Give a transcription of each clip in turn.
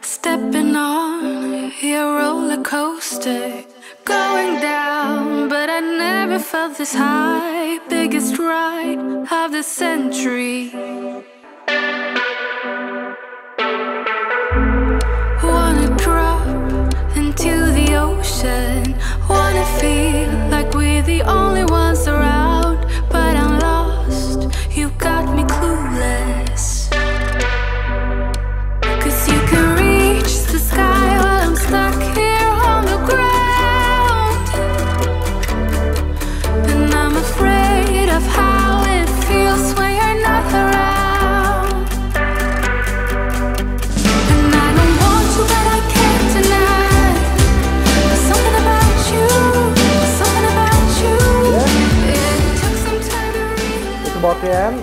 Stepping on your roller coaster, going down, but I never felt this high. Biggest ride of the century. Wanna drop into the ocean, wanna feel like we're the only igjen.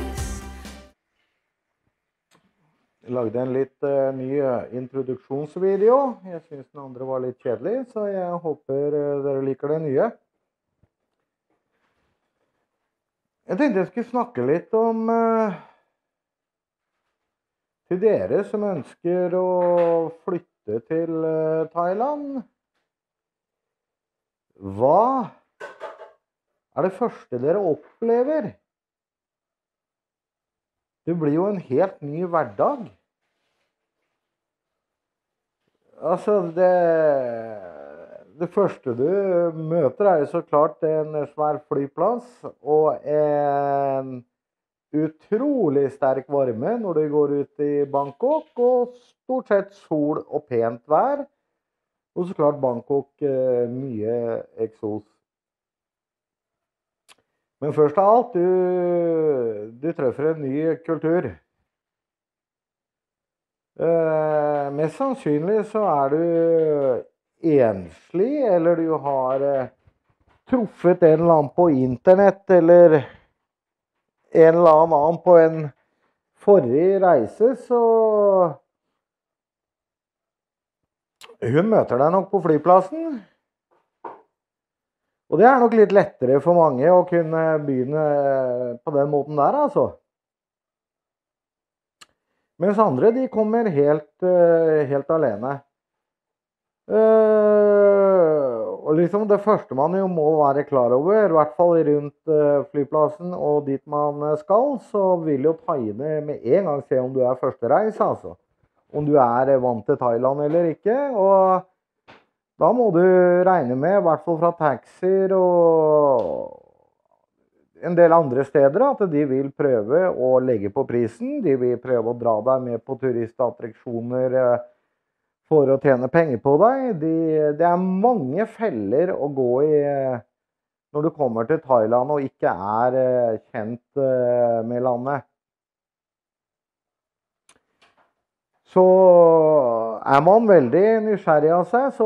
Jeg lagde en litt uh, ny eh, introduksjonsvideo. Jeg syns den andre var litt kjedelig, så jeg håper uh, dere liker den nye. Jeg tenkte jeg skulle snakke litt om uh, Til dere som ønsker å flytte til Thailand. Hva er det første dere opplever? Det blir jo en helt ny hverdag. Altså, det Det første du møter, er jo så klart en svær flyplass og en utrolig sterk varme når du går ut i Bangkok, og stort sett sol og pent vær. Og så klart Bangkok eh, mye eksos. Men først av alt, du, du treffer en ny kultur. Eh, mest sannsynlig så er du enslig, eller du har eh, truffet en eller annen på internett, eller en eller annen på en forrige reise, så Hun møter deg nok på flyplassen. Og det er nok litt lettere for mange å kunne begynne på den måten der, altså. Mens andre, de kommer helt, eh, helt alene. Eh, og liksom det første man jo må være klar over, i hvert fall rundt eh, flyplassen og dit man skal, så vil jo thaiene med en gang se om du er førstereis, altså. Om du er vant til Thailand eller ikke. Og da må du regne med, i hvert fall fra taxier og en del andre steder, at de vil prøve å legge på prisen. De vil prøve å dra deg med på turistattraksjoner eh, for å tjene penger på deg. De, det er mange feller å gå i eh, når du kommer til Thailand og ikke er eh, kjent med landet. Så er man veldig nysgjerrig av seg, så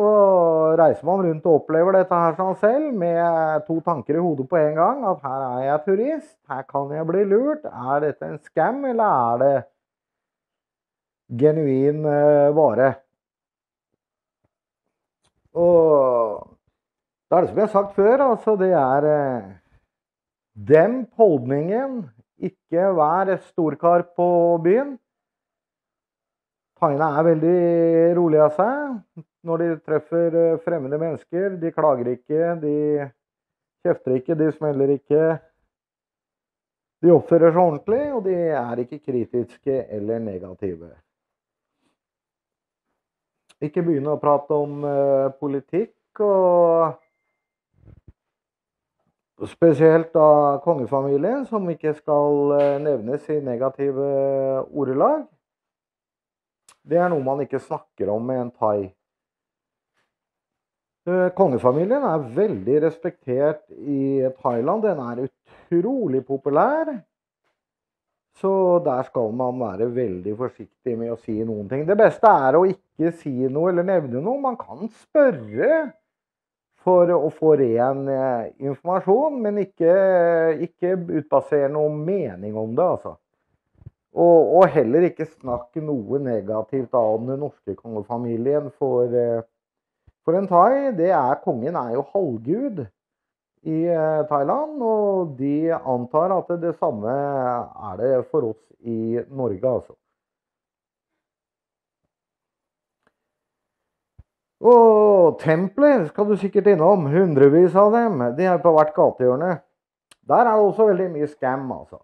reiser man rundt og opplever dette her sånn selv med to tanker i hodet på en gang. At her er jeg turist, her kan jeg bli lurt. Er dette en scam, eller er det genuin uh, vare? Og da er det som jeg har sagt før, altså det er uh, demp holdningen. Ikke vær storkar på byen. Thaiene er veldig rolige av seg når de treffer eh, fremmede mennesker. De klager ikke, de kjefter ikke, de smeller ikke. De oppfører seg ordentlig, og de er ikke kritiske eller negative. Ikke begynne å prate om uh, politikk og Spesielt da kongefamilien, som ikke skal uh, nevnes i negative ordelag. Det er noe man ikke snakker om med en thai. Eh, kongefamilien er veldig respektert i Thailand. Den er utrolig populær. Så der skal man være veldig forsiktig med å si noen ting. Det beste er å ikke si noe eller nevne noe. Man kan spørre for å få ren eh, informasjon, men ikke, ikke utbasere noen mening om det, altså. Og, og, heller ikke snakke noe negativt om den norske kongefamilien. For, eh, for en thai, det er kongen er jo halvgud i eh, Thailand. Og de antar at det samme er det for oss i Norge, altså. Og templer skal du sikkert innom. Hundrevis av dem. De er på hvert gatehjørne. Der er det også veldig mye scam, altså.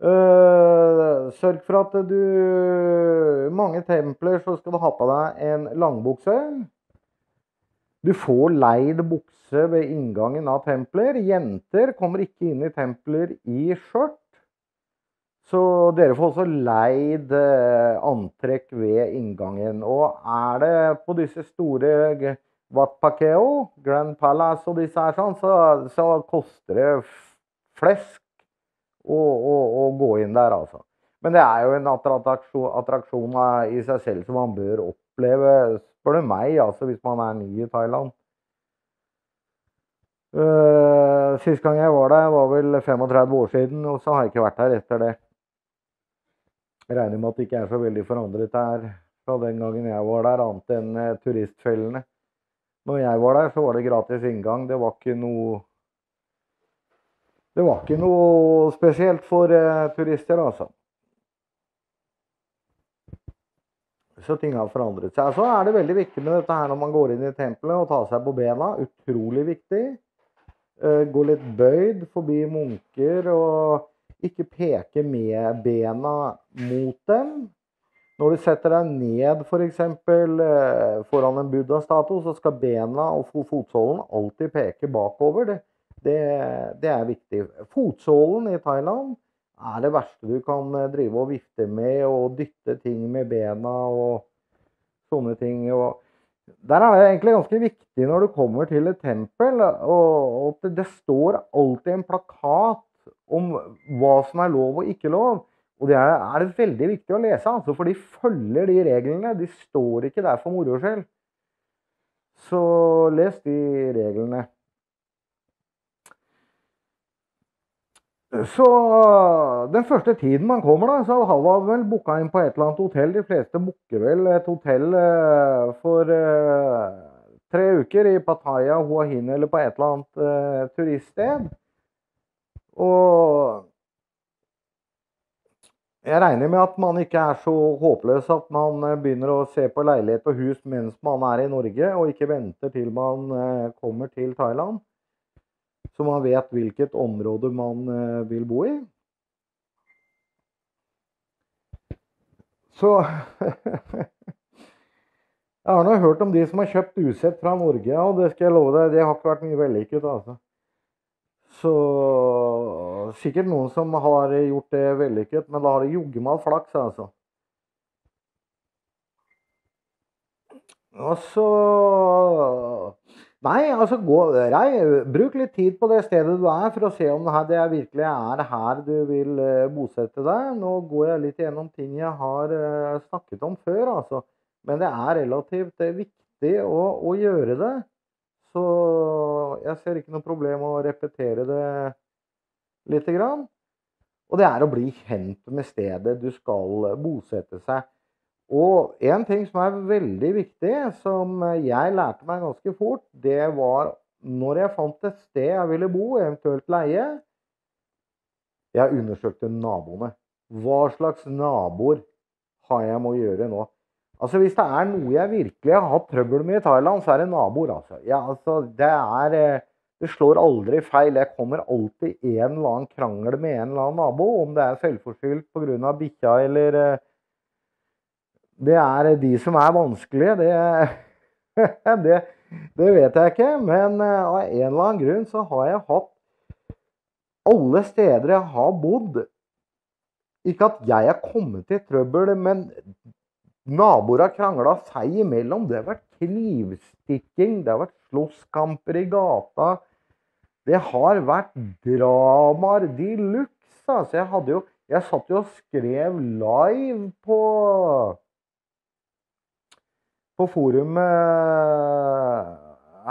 Uh, sørg for at du Mange templer så skal du ha på deg en langbukse. Du får leid bukse ved inngangen av templer. Jenter kommer ikke inn i templer i skjørt. Så dere får også leid uh, antrekk ved inngangen. Og er det på disse store Wat Pakeo, Grand Palace og disse her sånn, så, så koster det flesk å gå inn der, altså. Men det er jo en attraksjon, attraksjon i seg selv som man bør oppleve, spør du meg, altså, hvis man er ny i Thailand. Uh, Sist gang jeg var der, var vel 35 år siden, og så har jeg ikke vært her etter det. Jeg regner med at det ikke er så veldig forandret her fra den gangen jeg var der, annet enn uh, turistfellene. Når jeg var der, så var det gratis inngang. Det var ikke noe det var ikke noe spesielt for eh, turister, altså. Så ting har forandret seg. Så er det veldig viktig med dette her når man går inn i tempelet og tar seg på bena. Utrolig viktig. Eh, gå litt bøyd forbi munker og ikke peke med bena mot dem. Når du setter deg ned f.eks. For eksempel, foran en buddha-statue, så skal bena og fotsålen alltid peke bakover. Det det, det, er viktig. Fotsålen i Thailand er det verste du kan eh, drive og vifte med og dytte ting med bena og sånne ting. Og der er det egentlig ganske viktig når du kommer til et tempel, og at det står alltid en plakat om hva som er lov og ikke lov. Og det er, det veldig viktig å lese, altså, for de følger de reglene. De står ikke der for moro skyld. Så les de reglene. Så den første tiden man kommer, da, så har man vel booka inn på et eller annet hotell. De fleste booker vel et hotell eh, for uh, tre uker i Pattaya, Hua Hin eller på et eller annet uh, turiststed. Og jeg regner med at man ikke er så håpløs at man begynner å se på leilighet og hus mens man er i Norge, og ikke venter til man kommer til Thailand så man vet hvilket område man eh, vil bo i. Så Jeg har nå hørt om de som har kjøpt usett fra Norge, og det skal jeg love deg, det har ikke vært mye vellykket. altså. Så sikkert noen som har gjort det vellykket, men da har de jogge meg flaks, altså. Og så Nei, altså gå, rei, bruk litt tid på det stedet du er, for å se om det er virkelig er her du vil uh, bosette deg. Nå går jeg litt gjennom ting jeg har uh, snakket om før, altså. Men det er relativt uh, viktig å, å, gjøre det. Så jeg ser ikke noe problem å repetere det lite grann. Og det er å bli kjent med stedet du skal bosette seg. Og en ting som er veldig viktig, som jeg lærte meg ganske fort, det var når jeg fant et sted jeg ville bo, eventuelt leie Jeg undersøkte naboene. Hva slags naboer har jeg med å gjøre nå? Altså Hvis det er noe jeg virkelig har hatt trøbbel med i Thailand, så er det naboer. altså. Ja, altså det, er, eh, det slår aldri feil. Jeg kommer alltid en eller annen krangel med en eller annen nabo, om det er selvforskyldt pga. bikkja eller eh, det er de som er vanskelige, det, det, det, vet jeg ikke. Men eh, av en eller annen grunn så har jeg hatt Alle steder jeg har bodd Ikke at jeg er kommet i trøbbel, men naboer har krangla seg imellom. Det har vært knivstikking, det har vært slåsskamper i gata. Det har vært dramaer de luxe. Altså, jeg hadde jo Jeg satt jo og skrev live på på forumet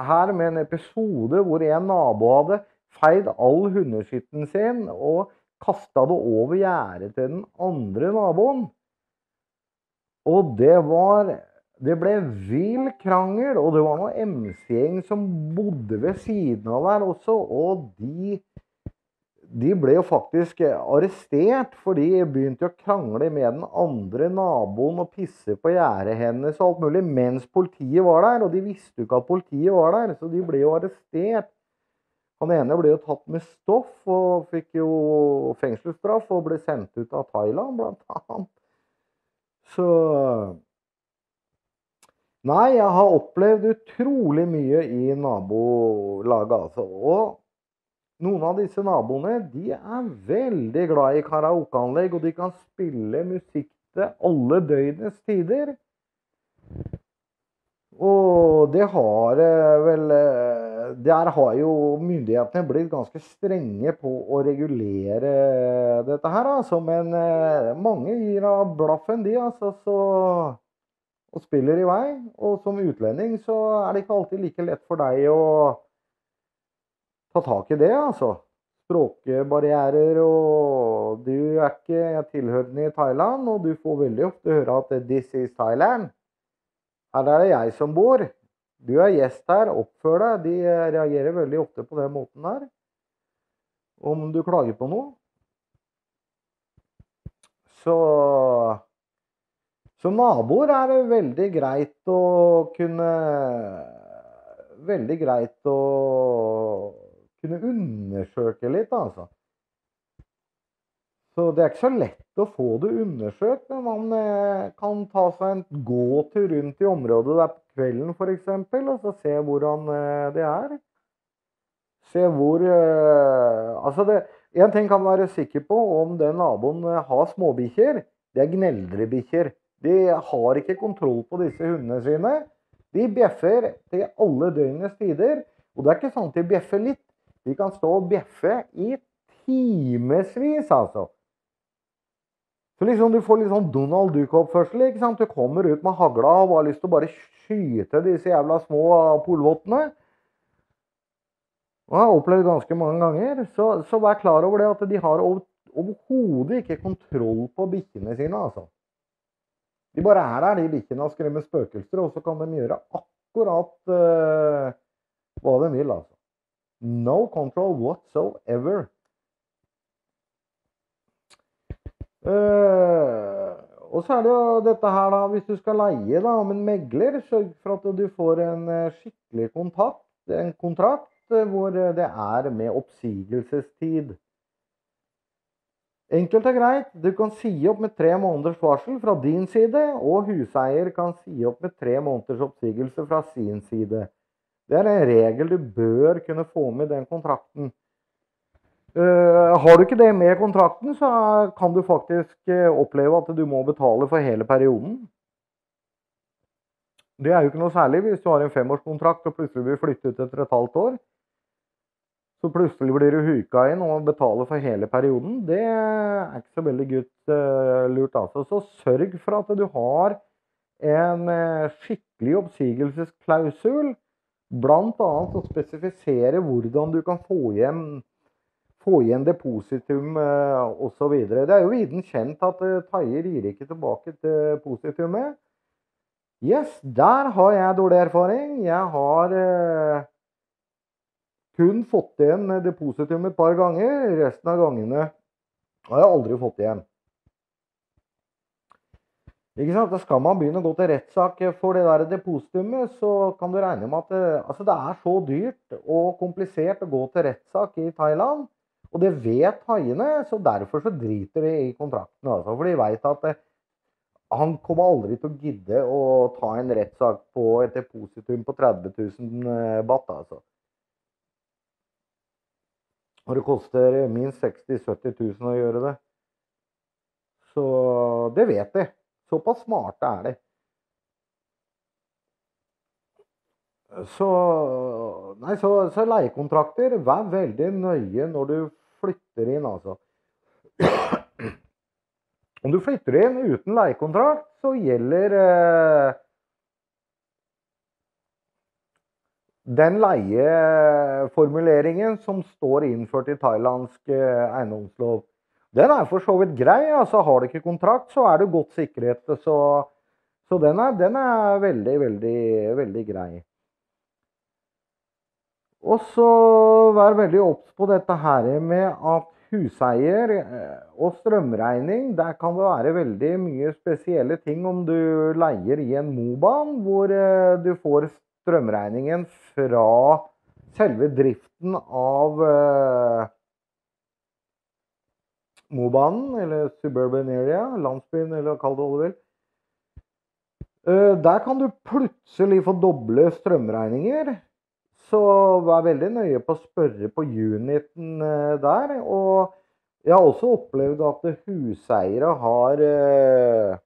her med en episode hvor en nabo hadde feid all hundeskitten sin og kasta det over gjerdet til den andre naboen. Og det var Det ble vill krangel, og det var noen MC-gjeng som bodde ved siden av der også, og de de ble jo faktisk arrestert, for de begynte å krangle med den andre naboen og pisse på gjerdet hennes og alt mulig mens politiet var der. Og de visste jo ikke at politiet var der, så de ble jo arrestert. Han ene ble jo tatt med stoff og fikk jo fengselsstraff og ble sendt ut av Thailand, blant annet. Så Nei, jeg har opplevd utrolig mye i nabolaget, altså. Og noen av disse naboene de er veldig glad i karaokeanlegg, og de kan spille musikk til alle døgnets tider. Og det har eh, vel eh, Der har jo myndighetene blitt ganske strenge på å regulere dette her, altså. Men eh, mange gir av blaffen, de, altså. Så og spiller i vei. Og som utlending så er det ikke alltid like lett for deg å ta tak i det, altså. Språkbarrierer og Du er ikke tilhørende i Thailand, og du får veldig ofte høre at 'this is Thailand'. Her er det jeg som bor. Du er gjest her, oppfør deg. De reagerer veldig ofte på den måten der. Om du klager på noe. Så som naboer er det veldig greit å kunne Veldig greit å kunne undersøke litt, altså. Så det er ikke så lett å få det undersøkt, men man eh, kan ta seg en gåtur rundt i området der på kvelden f.eks. og så se hvordan eh, det er. Se hvor eh, Altså, det, en ting kan man være sikker på om den naboen har småbikkjer. Det er gneldrebikkjer. De har ikke kontroll på disse hundene sine. De bjeffer til alle døgnets tider. Og det er ikke sånn at de bjeffer litt. De kan stå og bjeffe i timevis, altså. Så liksom du får litt sånn Donald Duck-oppførsel. ikke sant? Du kommer ut med hagla og har lyst til å bare skyte disse jævla små polvottene. Og jeg har opplevd ganske mange ganger. Så, så vær klar over det at de har overhodet ikke kontroll på bikkjene sine. altså. De bare er der, de bikkjene, og skremmer spøkelser. Og så kan de gjøre akkurat uh, hva de vil, altså. No control whatsoever. Uh, og så er det jo dette her, da, hvis du skal leie da, om en megler, sørg for at du får en eh, skikkelig kontakt, en kontrakt hvor det er med oppsigelsestid. Enkelt og greit. Du kan si opp med tre måneders varsel fra din side, og huseier kan si opp med tre måneders oppsigelse fra sin side. Det er en regel du bør kunne få med i den kontrakten. Uh, har du ikke det med kontrakten, så kan du faktisk uh, oppleve at du må betale for hele perioden. Det er jo ikke noe særlig hvis du har en femårskontrakt og plutselig blir flyttet ut etter et halvt år. Så plutselig blir du huka inn og betaler for hele perioden. Det er ikke så veldig gutt uh, lurt. Altså. Så sørg for at du har en skikkelig oppsigelsesklausul. Bl.a. å spesifisere hvordan du kan få igjen, få igjen depositum uh, osv. Det er jo viden kjent at Taier gir ikke tilbake depositumet. Yes, der har jeg dårlig erfaring. Jeg har eh, kun fått igjen depositum et par ganger. Resten av gangene har jeg aldri fått igjen. Ikke sant? Da skal man begynne å gå til rettssak for det der depositumet, så kan du regne med at det, altså det er så dyrt og komplisert å gå til rettssak i Thailand. Og det vet haiene, så derfor så driter de i kontrakten. Altså, for de veit at det, han kommer aldri til å gidde å ta en rettssak på et depositum på 30 000 baht. altså. Og det koster minst 60 000-70 000 å gjøre det. Så det vet de. Såpass smarte er de. Så, nei, så, så leiekontrakter, vær veldig nøye når du flytter inn, altså. Om du flytter inn uten leiekontrakt, så gjelder eh, Den leieformuleringen som står innført i thailandsk eh, eiendomslov, den er for så vidt grei. altså Har du ikke kontrakt, så er du godt sikret. Så, så den, er, den, er, veldig, veldig, veldig grei. Og så vær veldig obs på dette her med at huseier eh, og strømregning, der kan det være veldig mye spesielle ting om du leier i en Moban, hvor eh, du får strømregningen fra selve driften av eh, Mobanen, eller Suburban Area, landsbyen, eller kall det hva du vil. Der kan du plutselig få doble strømregninger. Så vær veldig nøye på å spørre på uniten der. Og jeg har også opplevd at huseiere har eh,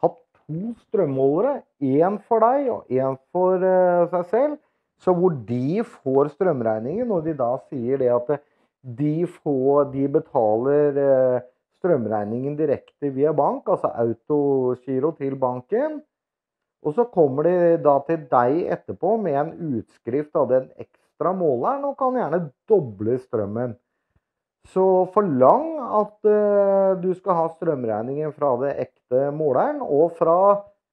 hatt to strømmålere. Én for deg og én for eh, seg selv. Så hvor de får strømregningen, når de da sier det at de, får, de betaler eh, strømregningen direkte via bank, altså autogiro til banken. Og så kommer de da til deg etterpå med en utskrift av den ekstra måleren, og kan gjerne doble strømmen. Så forlang at uh, du skal ha strømregningen fra det ekte måleren, og fra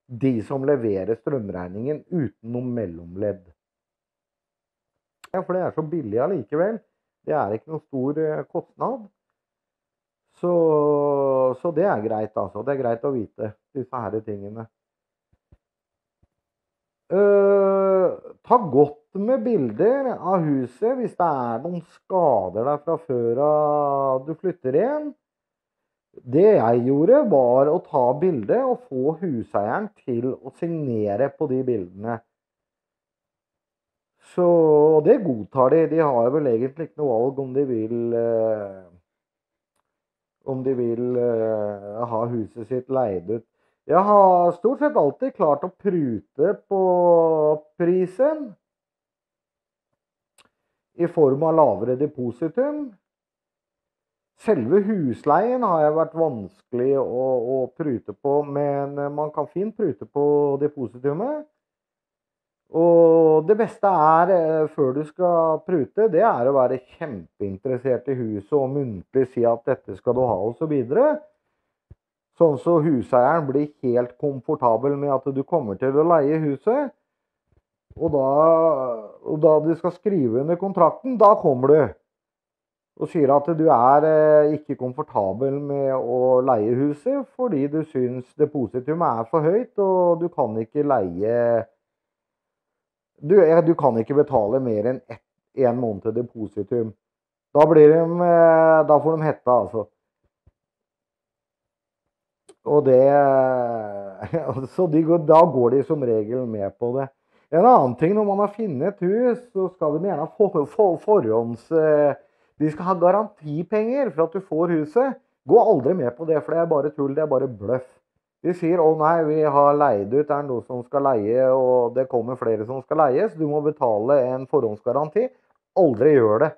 de som leverer strømregningen uten noe mellomledd. Ja, for det er så billig allikevel. Det er ikke noe stor uh, kostnad. Så, så, det er greit, altså. Det er greit å vite disse herre tingene. Uh, ta godt med bilder av huset hvis det er noen skader der fra før av du flytter inn. Det jeg gjorde, var å ta bilde og få huseieren til å signere på de bildene. Så det godtar de. De har vel egentlig ikke noe valg om de vil eh, Om de vil eh, ha huset sitt leid ut jeg har stort sett alltid klart å prute på prisen i form av lavere depositum. Selve husleien har jeg vært vanskelig å, å, prute på, men man kan fint prute på depositumet. Og det beste er, eh, før du skal prute, det er å være kjempeinteressert i huset og muntlig si at dette skal du ha, osv. Sånn så huseieren blir helt komfortabel med at du kommer til å leie huset. Og da, og da du skal skrive under kontrakten, da kommer du. Og sier at du er eh, ikke komfortabel med å leie huset fordi du syns depositumet er for høyt, og du kan ikke leie Du, du kan ikke betale mer enn én måned til depositum. Da, de, eh, da får de hetta, altså. Og det Så de, da går de som regel med på det. En annen ting, når man har funnet et hus, så skal de gjerne få for, forhånds... Eh, de skal ha garantipenger for at du får huset. Gå aldri med på det, for det er bare tull. Det er bare bløff. De sier 'Å nei, vi har leid ut, det er noe som skal leie, og det kommer flere som skal leie, så du må betale en forhåndsgaranti'. Aldri gjør det.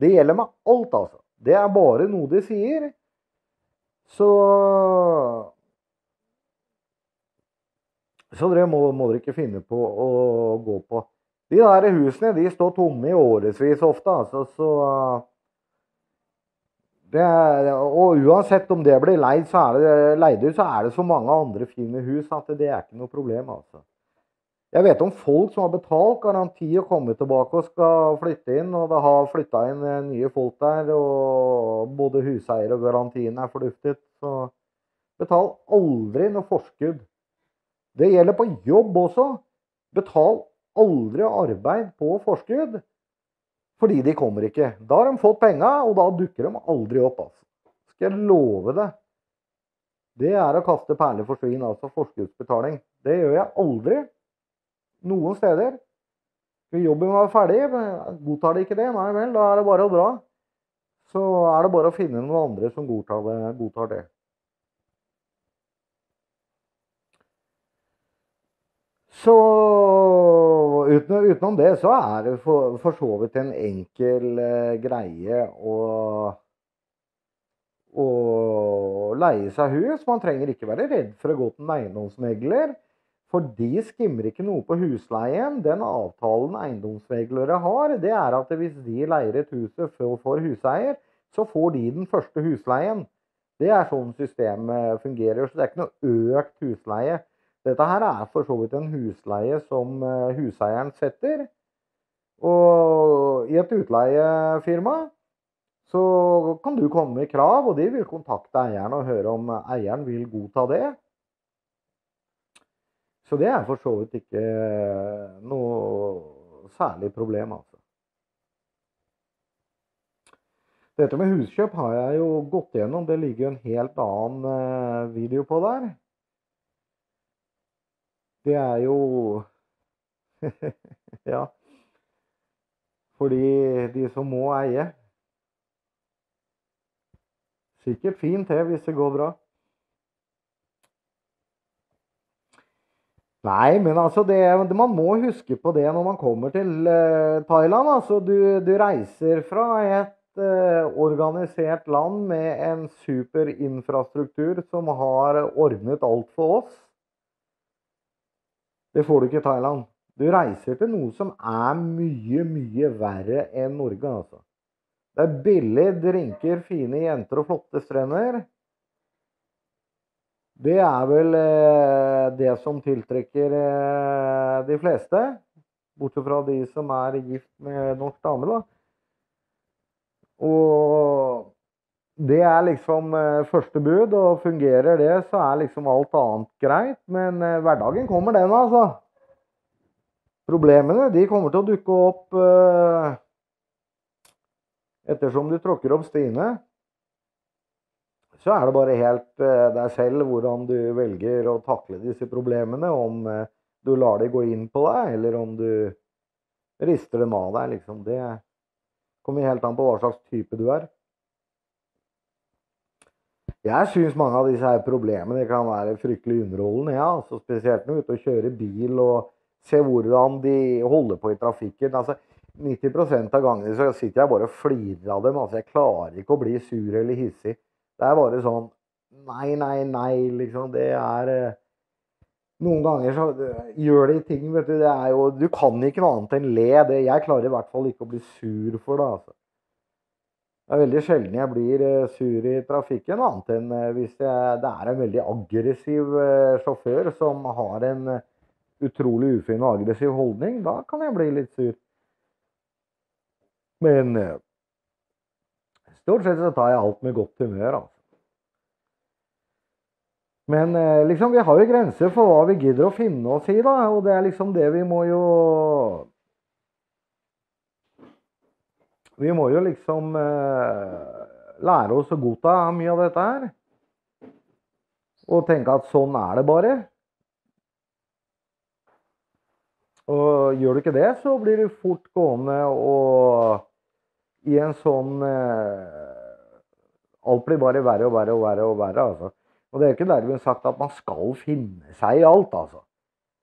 Det gjelder med alt, altså. Det er bare noe de sier. Så Så det må, må dere ikke finne på å gå på. De der husene de står tomme i årevis ofte. Altså, så er, og uansett om det blir leid, så er det, leid ut, så er det så mange andre fine hus at det er ikke noe problem. altså. Jeg vet om folk som har betalt garanti og kommet tilbake og skal flytte inn, og det har flytta inn eh, nye folk der, og både huseier og garantien er forduftet. Så betal aldri noe forskudd. Det gjelder på jobb også. Betal aldri arbeid på forskudd. Fordi de kommer ikke. Da har de fått penga, og da dukker de aldri opp. altså. Skal jeg love det. Det er å kaste perler for svin, altså forskuddsbetaling. Det gjør jeg aldri. Noen steder. Skal jobben være ferdig, godtar de ikke det, nei vel, da er det bare å dra. Så er det bare å finne noen andre som godtar det. Godtar det. Så uten, utenom det så er det for, for så vidt en enkel eh, greie å, å leie seg hus. Man trenger ikke være redd for å gå til en eiendomsmegler. For de skimmer ikke noe på husleien. Den avtalen eiendomsmeglere har, det er at hvis de leier et hus for huseier, så får de den første husleien. Det er sånn systemet fungerer. Så det er ikke noe økt husleie. Dette her er for så vidt en husleie som eh, huseieren setter. Og i et utleiefirma så kan du komme med krav, og de vil kontakte eieren og høre om eieren vil godta det. Så det er for så vidt ikke noe særlig problem, altså. Dette med huskjøp har jeg jo gått gjennom. Det ligger jo en helt annen eh, video på der. Det er jo Ja. Fordi de som må eie Sikkert fint det, hvis det går bra. Nei, men altså det, man må huske på det når man kommer til uh, Thailand. Altså du, du, reiser fra et uh, organisert land med en super infrastruktur som har ordnet alt for oss. Det får du ikke i Thailand. Du reiser til noe som er mye, mye verre enn Norge, altså. Det er billig drinker, fine jenter og flotte strender. Det er vel eh, det som tiltrekker eh, de fleste. Bortsett fra de som er gift med norsk dame, da. Og det er liksom eh, første bud, og fungerer det, så er liksom alt annet greit. Men eh, hverdagen kommer, den, altså. Problemene de kommer til å dukke opp eh, ettersom du tråkker opp stiene så er det bare helt deg selv hvordan du velger å takle disse problemene. Om du lar de gå inn på deg, eller om du rister dem av deg. Liksom. Det kommer helt an på hva slags type du er. Jeg syns mange av disse her problemene kan være fryktelig underholdende. Ja. Altså, spesielt når du er ute og kjører bil og ser hvordan de holder på i trafikken. Altså, 90% av gangene så sitter jeg bare og flirer av dem. Altså, jeg klarer ikke å bli sur eller hissig. Det er bare sånn Nei, nei, nei, liksom. Det er eh, Noen ganger så gjør de ting, vet du. Det er jo Du kan ikke noe annet enn le. Det, jeg klarer i hvert fall ikke å bli sur for det, altså. Det er veldig sjelden jeg blir eh, sur i trafikken, annet enn hvis jeg, det er en veldig aggressiv sjåfør som har en utrolig ufin og aggressiv holdning. Da kan jeg bli litt sur. Men Stort sett så tar jeg alt med godt humør, altså. Men eh, liksom, vi har jo grenser for hva vi gidder å finne oss i, da. Og det er liksom det vi må jo Vi må jo liksom eh, lære oss å godta mye av dette her. Og tenke at sånn er det bare. Og gjør du ikke det, så blir du fort gående og i en sånn eh, Alt blir bare verre og verre og verre. Og verre, altså. Og det er ikke dermed sagt at man skal finne seg i alt, altså.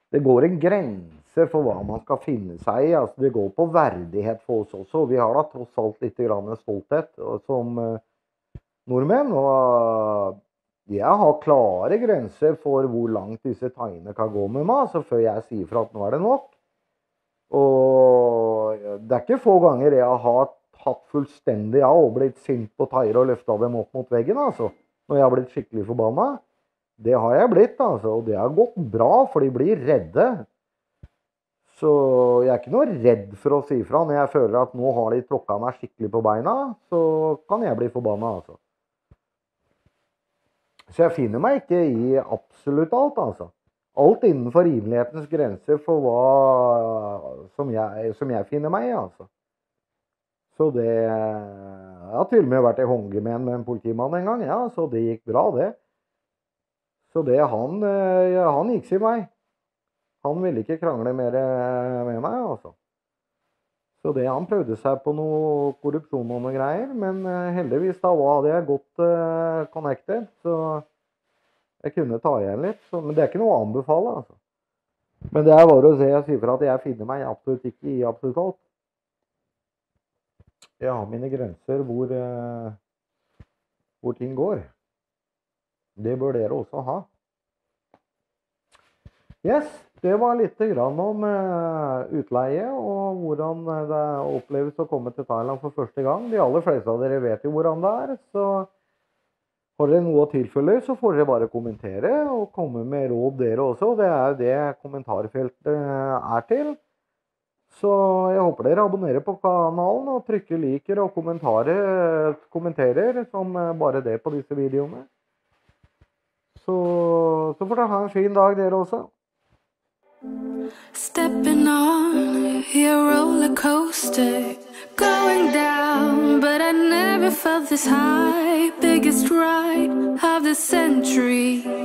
Det går en grense for hva man skal finne seg i. altså Det går på verdighet for oss også. Vi har da tross alt litt grann stolthet som eh, nordmenn. Og jeg har klare grenser for hvor langt disse taiene kan gå med meg, altså før jeg sier fra at nå er det nok. Og det er ikke få ganger jeg har hatt fullstendig av og blitt sint på taier og løfta dem opp mot veggen. altså. Når jeg har blitt skikkelig forbanna. Det har jeg blitt, altså. Og det har gått bra, for de blir redde. Så jeg er ikke noe redd for å si fra. Når jeg føler at nå har de tråkka meg skikkelig på beina, så kan jeg bli forbanna, altså. Så jeg finner meg ikke i absolutt alt, altså. Alt innenfor rimelighetens grenser for hva som jeg, som jeg finner meg i, altså. Så det Jeg har til og med vært i håndgemeng med en politimann en gang, ja, så det gikk bra, det. Så det han eh, Han gikk sin vei. Han ville ikke krangle mer eh, med meg, altså. Så det han prøvde seg på noe korrupsjon og noe greier, men eh, heldigvis da hadde jeg godt uh, connected, så jeg kunne ta igjen litt. Så, men det er ikke noe å anbefale, altså. Men det er bare å se og si fra at jeg finner meg absolutt ikke i absolutt alt. Jeg har mine grenser hvor, hvor ting går. Det bør dere også ha. Yes, det var litt om eh, utleie og hvordan det oppleves å komme til Thailand for første gang. De aller fleste av dere vet jo hvordan det er. Så har dere noe å tilfelle, så får dere bare kommentere og komme med råd, dere også. Det er jo det kommentarfeltet er til. Så jeg håper dere abonnerer på kanalen og trykker liker og kommenterer som bare det på disse videoene. Så, så får dere ha en fin dag, dere også. Stepping on your roller coaster, going down, but I never felt this high. Biggest ride of the century.